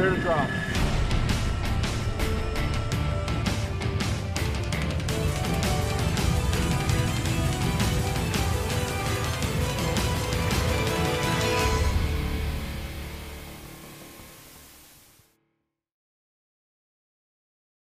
Clear to drop.